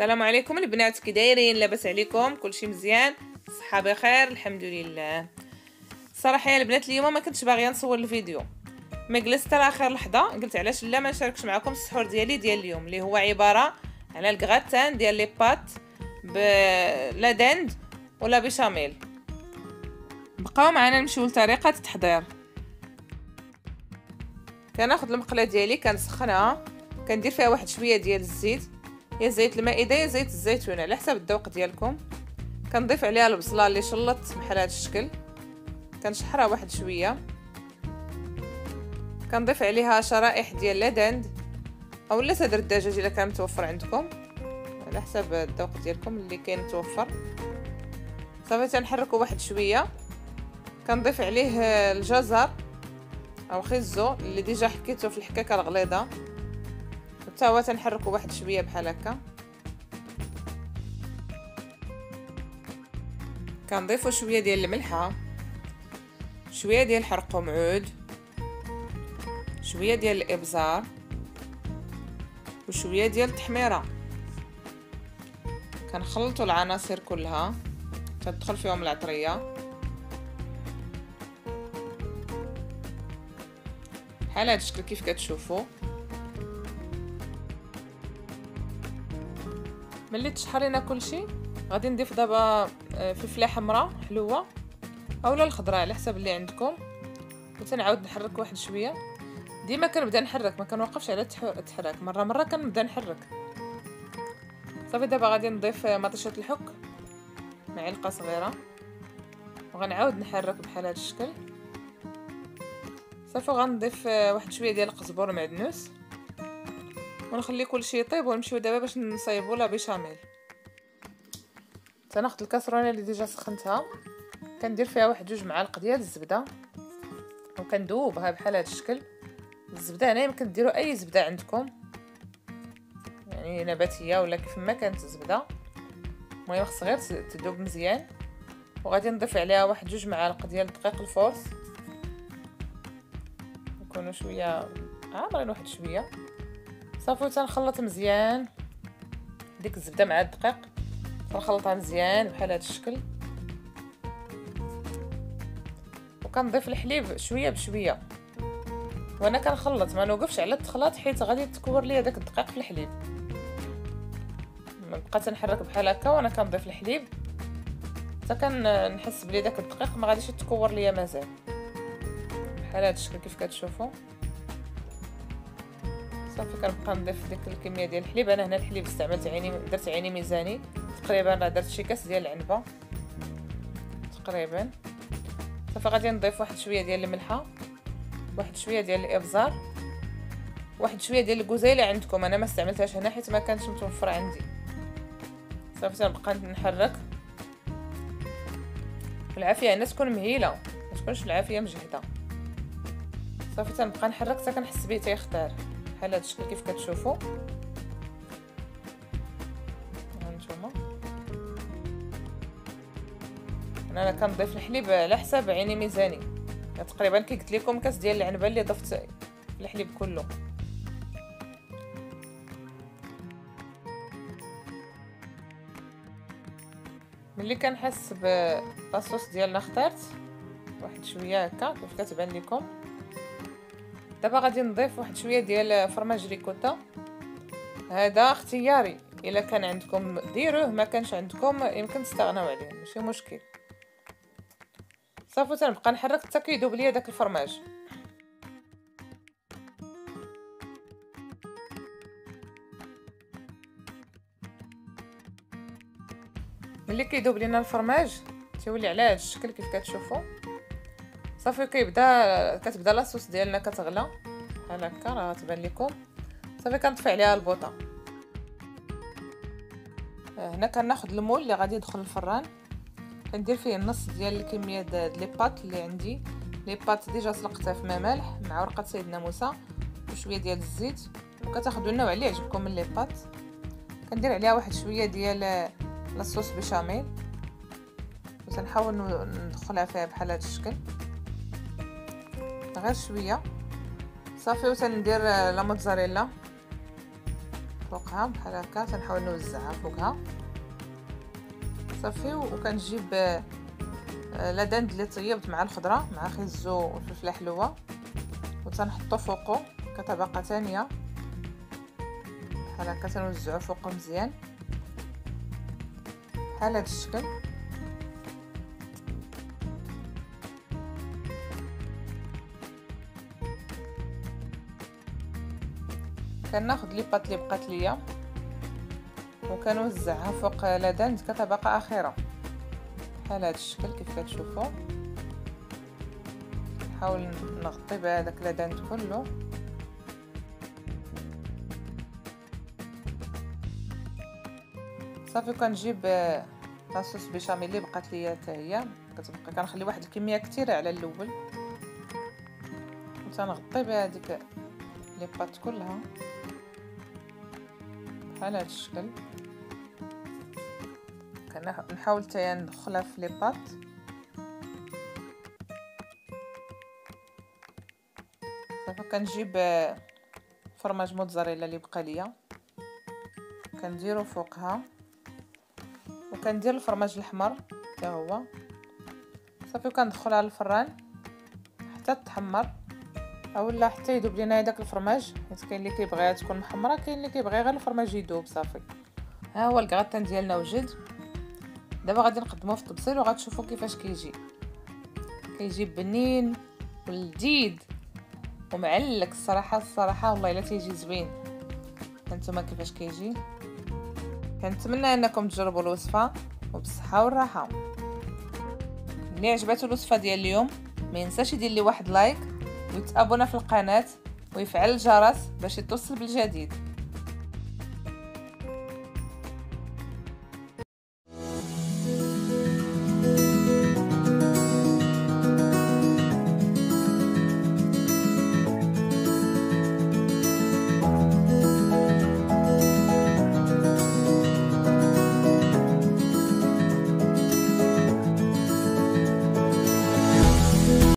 السلام عليكم. البنات كي دايرين لاباس عليكم كلشي مزيان صحة بخير الحمد لله. صراحة يا البنات اليوم ما كنتش باغية نصور الفيديو. ما جلست على آخر لحظة قلت علاش لا ما نشاركش معكم السحور ديالي ديال اليوم اللي هو عبارة على الكغاتان ديال لي بات بلا دند ولا بشاميل. بقاو معنا نمشيو لطريقة التحضير. كناخذ المقلة ديالي كنسخنها كندير فيها واحد شوية ديال الزيت. يا زيت المائده يا زيت الزيتون على حسب الذوق ديالكم. كنضيف عليها البصلة اللي شلطت بحال هذا الشكل. كنشحرها واحد شوية. كنضيف عليها شرائح ديال لدند أو لا صدر الدجاج إلا كان متوفر عندكم. على حسب الذوق ديالكم اللي كاين متوفر. صافي تنحركو واحد شوية. كنضيف عليه الجزر أو خيزو اللي ديجا حكيته في الحكاكة الغليظة. هو تنحركو واحد شوية بحال هكا. كنضيفو شوية ديال الملحة. شوية ديال حرقوم عود شوية ديال الإبزار. وشوية ديال التحميرة. كنخلطوا العناصر كلها. تدخل فيهم العطرية. بحال هاد الشكل كيف كتشوفوا ملي تشحرينا كلشي؟ غادي نضيف دابا آه، فلفلة حمراء حلوة. أولا الخضراء على حسب اللي عندكم. وتنعاود نحرك واحد شوية. ديما كنبدأ نحرك ما كنوقفش على التحراك مرة مرة كنبدأ نحرك. صافي دابا غادي نضيف مطيشة الحك. معلقة صغيرة. وغنعاود نحرك بحال هذا الشكل. صافي غنضيف واحد شوية ديال القزبر معدنوس ونخلي كلشي يطيب ونمشيو دابا باش نصايبو لا بيشاميل تناخذ الكاسرونه اللي ديجا سخنتها. كندير فيها واحد جوج معالق ديال الزبدة. وكندوبها بحال هذا الشكل. الزبدة هنا يمكن ديروا أي زبدة عندكم. يعني نباتية ولا كيف ما كانت الزبدة. المهم خص غير تذوب مزيان. وغادي نضيف عليها واحد جوج معالق ديال دقيق الفورس يكونوا شوية عامرين واحد شوية. صافي تنخلط مزيان. ديك الزبدة مع الدقيق تنخلطها مزيان بحال هذا الشكل. وكنضيف الحليب شوية بشوية. وأنا كنخلط ما نوقفش على التخلاط حيت غادي تكور ليا داك الدقيق في الحليب. نبقى تنحرك بحال هكا وأنا كنضيف الحليب. حتى كنحس بلي داك الدقيق ما غاديش تكور ليا مازال. بحال هذا الشكل كيف كتشوفوا صافي كنبقى نضيف ديك الكمية ديال الحليب. أنا هنا الحليب استعملت عيني درت عيني ميزاني. تقريبا درت شي كاس ديال العنبة. تقريبا. صافي غادي نضيف واحد شوية ديال الملحة واحد شوية ديال الإبزار واحد شوية ديال الكوزيله عندكم. أنا ما استعملتهاش هنا حيت ما كانتش متوفرة عندي. صافي تنبقى نحرك. العافيه هنا تكون مهيلة. ما تكونش العافية مجهدة. صافي تنبقى نحرك حتى كنحس بيه تيختار. بحال هذا الشكل كيف كتشوفوا؟ هانتوما أنا كنضيف الحليب على حساب عيني ميزاني تقريبا كي قلت لكم كاس ديال العنبه اللي ضفت الحليب كله. ملي كنحس بالصوص ديالنا اختارت واحد شوية هكا كيف كتبان لكم؟ دابا غادي نضيف واحد شوية ديال فرماج ريكوتا. هذا اختياري. إلا كان عندكم ديروه ما كانش عندكم يمكن تستغناو عليه ماشي مشكل. صافي تنبقى نحرك حتى كيذوب ليا داك الفرماج. ملي كيذوب لينا الفرماج تيولي على هذا الشكل كيف كتشوفوا صافي كيبدا كتبدا لاصوص ديالنا كتغلى. بحال هكا راه تبان لكم صافي كنطفي عليها البوطة. هنا كناخذ ال moule اللي غادي يدخل الفران. كندير فيه النص ديال الكمية ديال les pâtes اللي عندي. les pâtes déjà سلقتها في ماء مالح مع ورقة سيدنا موسى وشوية ديال الزيت. وكتاخذوا النوع اللي يعجبكم من les pâtes. كندير عليها واحد شوية ديال la sauce béchamel. وتنحاول ندخلها فيها بحال هذا الشكل. غير شوية. صافي وتندير la mozzarella. فوقها بحال هكا تنحاول نوزعها فوقها. صافي وكنجيب آه، لا دند اللي طيبت مع الخضرة مع خيزو والفلفله حلوة. وتنحطو فوقو كطبقة ثانية بحال هكا تنوزعو فوقو مزيان. بحال هذا الشكل. كناخذ لي بات اللي بقات ليا. وكنوزعها فوق لادانت كطبقه أخيرة. بحال هذا الشكل كيف كتشوفوا نحاول نغطي بهذاك لادانت كله صافي كنجيب لاصوص بيشاميل اللي بقات ليا حتى هي. كتبقى كنخلي واحد الكمية كثيره على الأول. وتنغطي بهذيك لي بات كلها. بحال هذا الشكل. كنحاول حتى ندخلها في لي بات. صافي كنجيب فرماج موتزاريلا اللي بقى ليا. كنديرو فوقها. وكندير الفرماج الأحمر حتى هو. صافي كندخلها للفران حتى تحمر اولا حتى يذوب لينا هذاك الفرماج. حيت كاين اللي كيبغيها تكون محمرة كاين اللي كيبغي غير الفرماج يذوب صافي. ها هو الكغاتان ديالنا وجد. دابا غادي نقدموه في الطبسيل وغتشوفوا كيفاش كيجي. كيجي بنين ولذيذ ومعلك الصراحة الصراحة والله إلا تيجي زوين. هانتوما كيفاش كيجي. كنتمنى أنكم تجربوا الوصفة وبالصحة والراحة. اللي عجبته الوصفة ديال اليوم ما ينساش يدير لي واحد لايك. ويتابونا في القناة ويفعل الجرس باش يتوصل بالجديد.